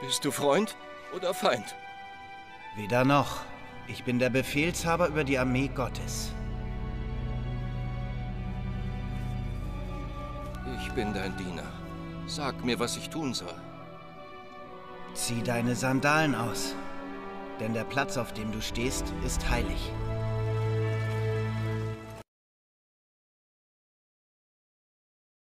Bist du Freund oder Feind? Weder noch. Ich bin der Befehlshaber über die Armee Gottes. Ich bin dein Diener. Sag mir, was ich tun soll. Zieh deine Sandalen aus, denn der Platz, auf dem du stehst, ist heilig.